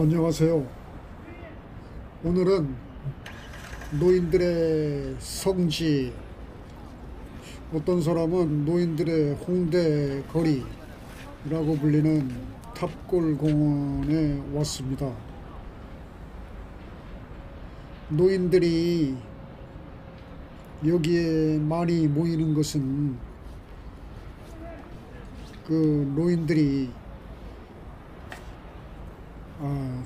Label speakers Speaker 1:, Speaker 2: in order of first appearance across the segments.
Speaker 1: 안녕하세요. 오늘은 노인들의 성지, 어떤 사람은 노인들의 홍대 거리라고 불리는 탑골 공원에 왔습니다. 노인들이 여기에 많이 모이는 것은 그 노인들이 아,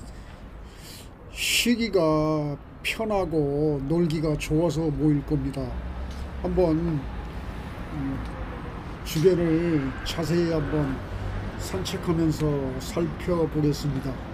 Speaker 1: 쉬기가 편하고 놀기가 좋아서 모일 겁니다. 한번 음, 주변을 자세히 한번 산책하면서 살펴보겠습니다.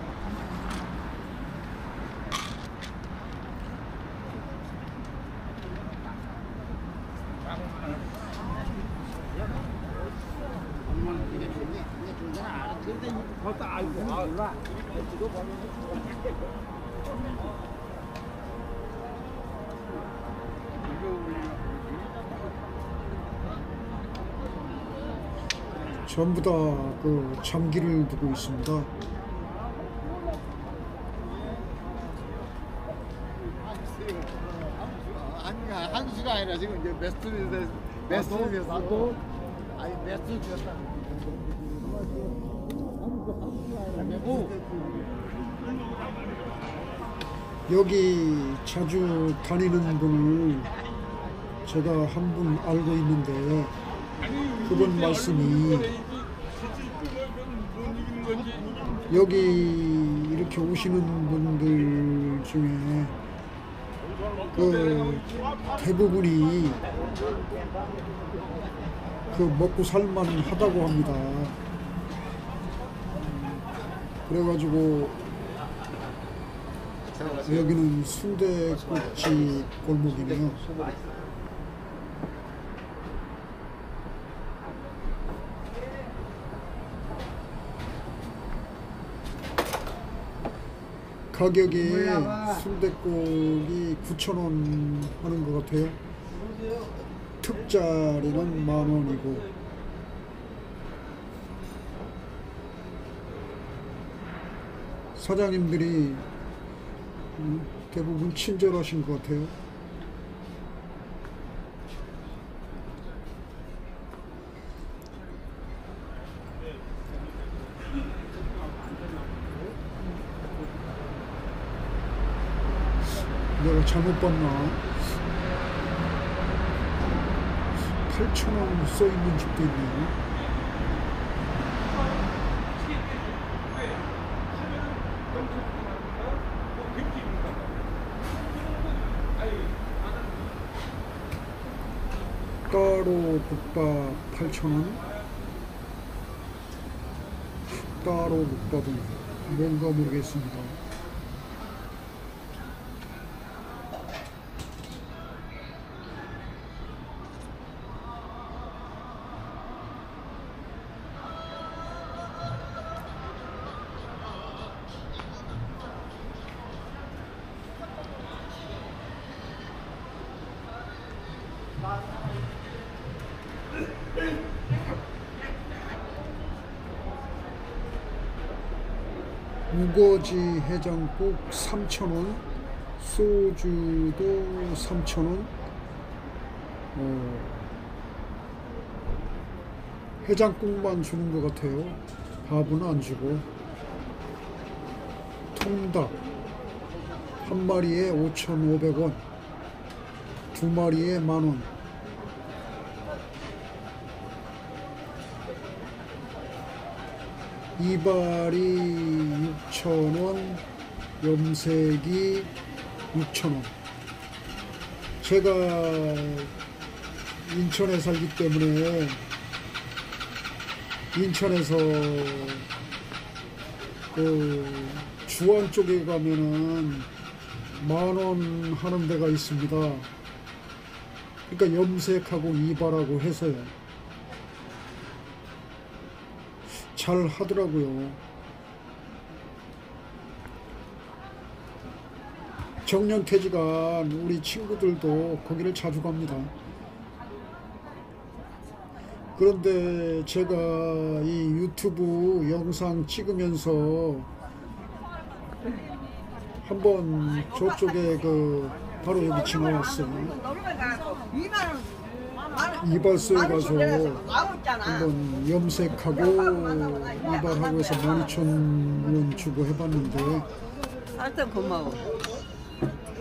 Speaker 1: 전부 다그 잠기를 두고 있습니다.
Speaker 2: 아니 한수가 아니라 지금 이제 메스트에서 메스트에서 아니 메스트에서
Speaker 1: 여기 자주 다니는 분을 제가 한 분 알고 있는데 그분 말씀이 여기 이렇게 오시는 분들 중에 그 대부분이 그 먹고 살만 하다고 합니다. 그래가지고 여기는 순대국집 골목이네요. 가격이 순대국이 9,000원 하는 것 같아요. 특짜리는 만 원이고 사장님들이 음, 대부분 친절하신 것 같아요. 내가 잘못 봤나? 8,000원 써 있는 집도 있네요. 따로 국밥 8,000원 따로 국밥은 뭔가 모르겠습니다. 우거지 해장국 3,000원, 소주도 3,000원, 어, 해장국만 주는 것 같아요. 밥은 안 주고. 통닭 한 마리에 5,500원, 두 마리에 만원. 이발이 6,000원, 염색이 6,000원. 제가 인천에 살기 때문에 인천에서 그 주안 쪽에 가면은 만원 하는 데가 있습니다. 그러니까 염색하고 이발하고 해서요. 잘 하더라고요. 정년퇴직한 우리 친구들도 거기를 자주 갑니다. 그런데 제가 이 유튜브 영상 찍으면서 한번 저쪽에 그 바로 여기 지나왔어요. 이발소에 가서 한번 염색하고 이발하고 해서 12,000원 주고 해봤는데
Speaker 3: 하여튼 고마워.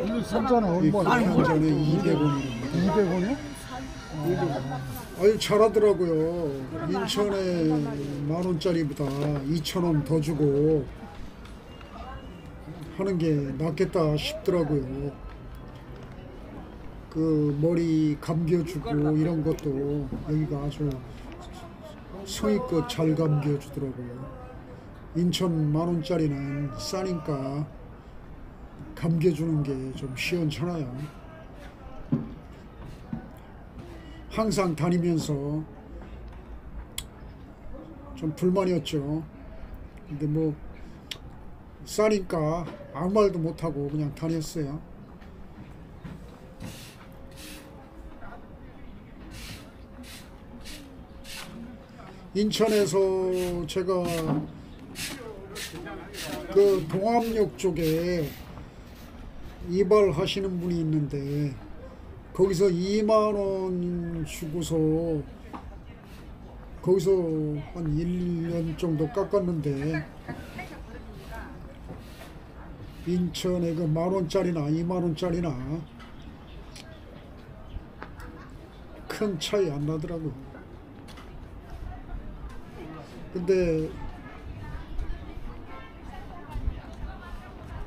Speaker 1: 오늘 산자는 얼마? 한 잔에 200원입니다.
Speaker 2: 200원이요?
Speaker 1: 아유 잘하더라고요. 인천에 만 원짜리보다 2천 원 더 주고 하는 게 낫겠다 싶더라고요. 그 머리 감겨주고 이런 것도 여기가 아주 성의껏 잘 감겨주더라고요. 인천 만 원짜리는 싸니까 감겨주는 게 좀 시원찮아요. 항상 다니면서 좀 불만이었죠. 근데 뭐 싸니까 아무 말도 못하고 그냥 다녔어요. 인천에서 제가 그 동암역 쪽에 이발하시는 분이 있는데 거기서 2만 원 주고서 거기서 한 1년 정도 깎았는데 인천에 그 만 원짜리나 2만 원짜리나 큰 차이 안 나더라고. 근데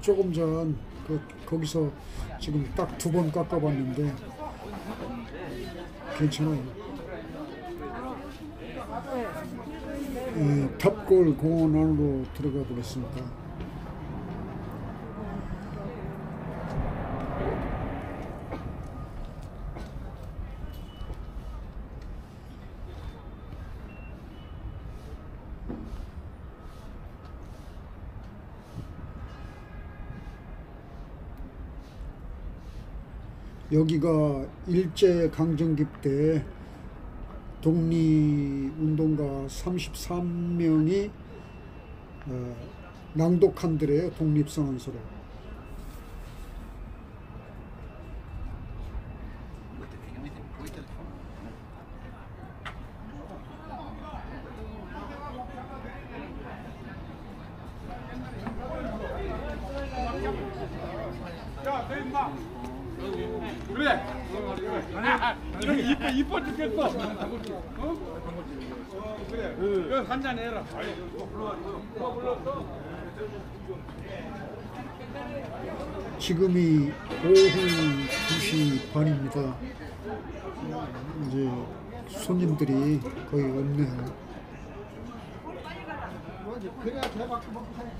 Speaker 1: 조금 전 그 거기서 지금 딱 두 번 깎아봤는데 괜찮아요. 예, 탑골 공원 안으로 들어가 보겠습니다. 여기가 일제 강점기 때 독립운동가 33명이 어, 낭독한 데래요 독립선언서를
Speaker 4: 그래. 형 이뻐 이뻐 죽겠어. 어? 그래. 이거 한잔 해라.
Speaker 1: 지금이 오후 2시 반입니다 이제 손님들이 거의 없네요
Speaker 2: 그래야 대박 먹고 살지.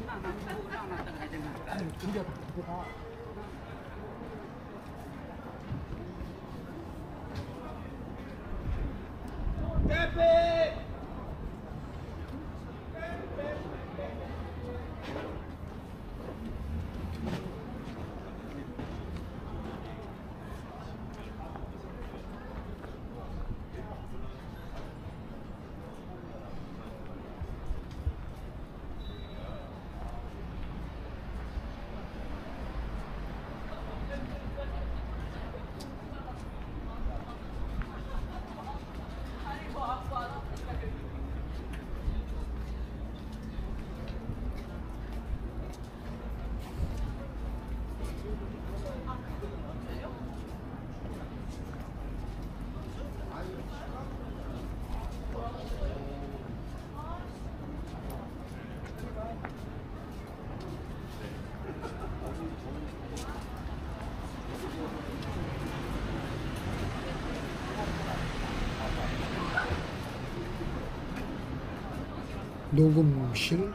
Speaker 1: 녹음실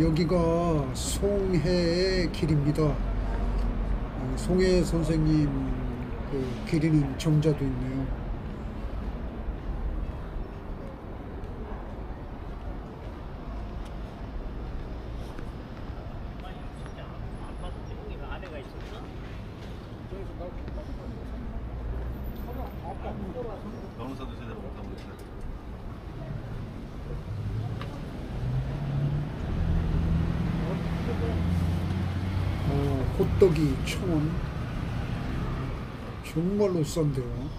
Speaker 1: 여기가 송해의 길입니다. 어, 송해 선생님 그 기리는 정자도 있네요.
Speaker 5: 변호사도 제대로 못하고 있어요.
Speaker 1: 어, 호떡이 천 원. 정말로 싼데요.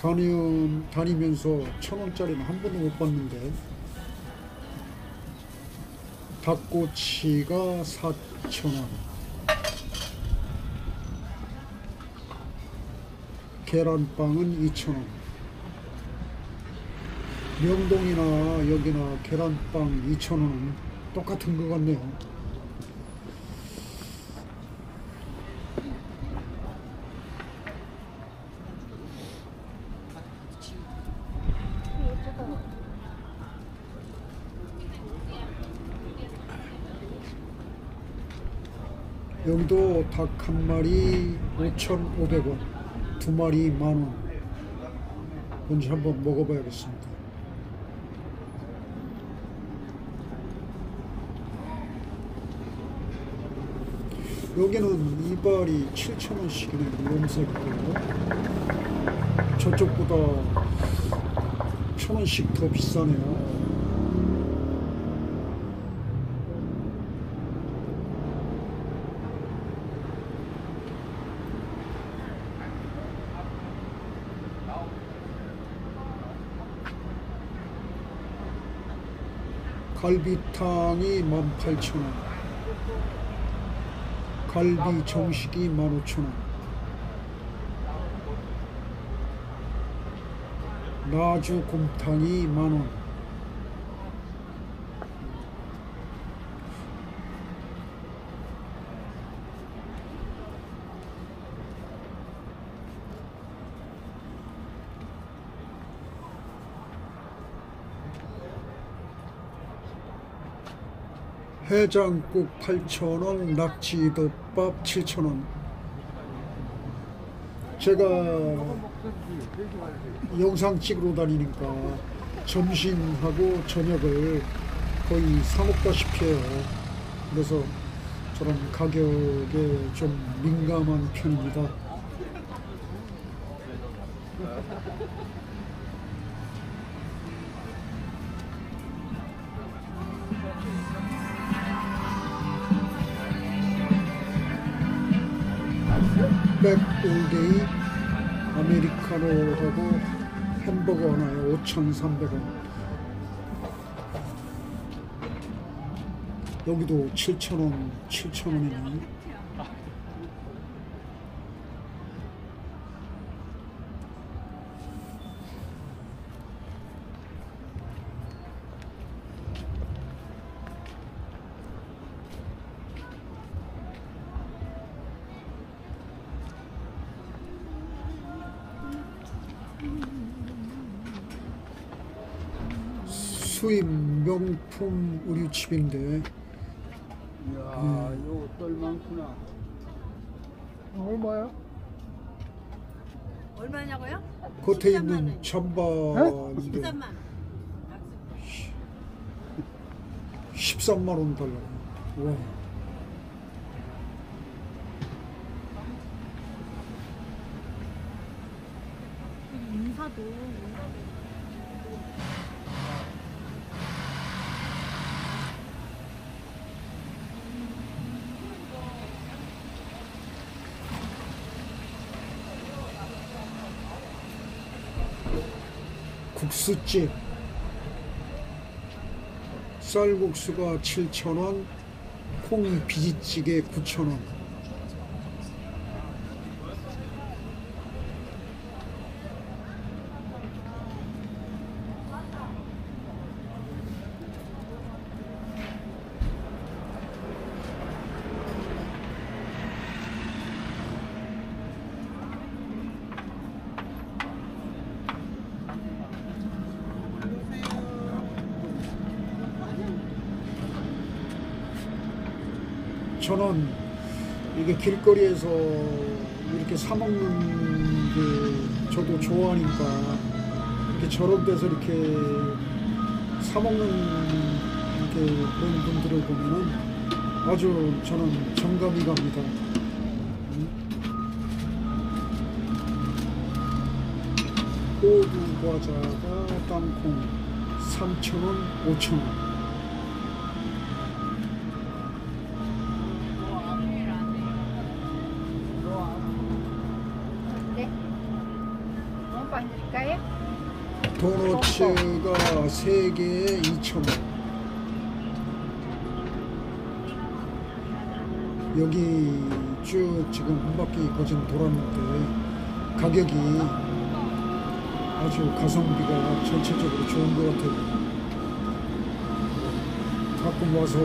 Speaker 1: 다니, 다니면서 천 원짜리는 한 번도 못 봤는데 닭꼬치가 사천 원. 계란빵은 이천 원. 명동이나 여기나 계란빵 2,000원은 똑같은 것 같네요. 여기도 닭 한 마리 5,500원, 두 마리 만원. 뭔지 한번 먹어봐야겠습니다. 여기는 이발이 7,000원씩이네 염색도 저쪽보다 1,000원씩 더 비싸네요. 갈비탕이 18,000원 갈비 정식이 15,000원. 나주 곰탕이 만원 해장국 8,000원, 낙지덮밥 7,000원. 제가 영상 찍으러 다니니까 점심하고 저녁을 거의 사 먹다시피 해요. 그래서 저런 가격에 좀 민감한 편입니다. 백올데이 아메리카노하고 햄버거 하나에 5,300원. 여기도 7,000원, 7,000원이네. 수입 명품 의류집인데
Speaker 2: 이야, 이거 떨 많구나. 얼마야?
Speaker 3: 얼마냐고요?
Speaker 1: 겉에
Speaker 3: 13만
Speaker 1: 있는
Speaker 3: 원.
Speaker 1: 잠바인데
Speaker 3: 13만.
Speaker 1: 13만 원 달라고. 와.
Speaker 6: 인사도
Speaker 1: 국수집. 쌀국수가 7,000원 콩 비지찌개 9,000원 이게 길거리에서 이렇게 사 먹는 게 저도 좋아하니까 이렇게 저런 데서 이렇게 사 먹는 이렇게 그런 분들을 보면은 아주 저는 정감이 갑니다. 호두 과자가 땅콩 3,000원, 5,000원.
Speaker 5: 네. 빵 드릴까요?
Speaker 1: 도너츠가 3개에 2,000원. 여기 쭉 지금 한 바퀴 거진 돌았는데 가격이 아주 가성비가 전체적으로 좋은 것 같아요. 가끔 와서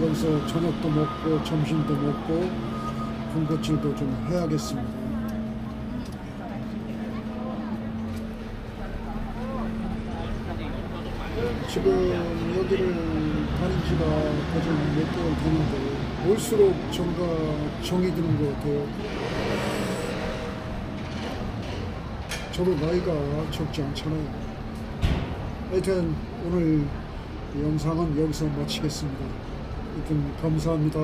Speaker 1: 여기서 저녁도 먹고 점심도 먹고 군것질도 좀 해야겠습니다. 지금 여기를 다닌 지가 거진 몇 개월 되는데 올수록 정가 정이 드는 것 같아요. 저도 나이가 적지 않잖아요. 하여튼 오늘 영상은 여기서 마치겠습니다. 하여튼 감사합니다.